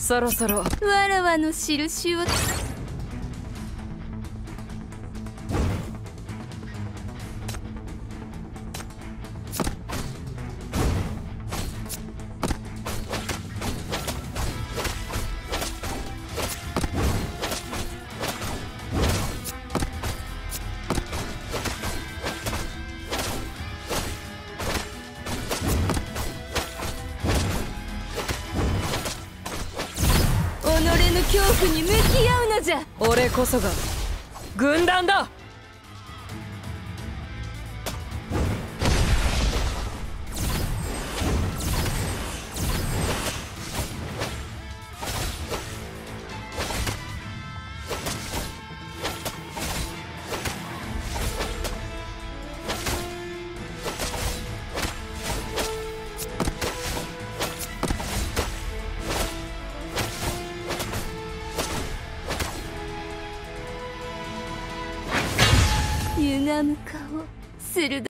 そろそろ。わらわの印を己の恐怖に向き合うのじゃ。俺こそが軍団だ。歪む顔鋭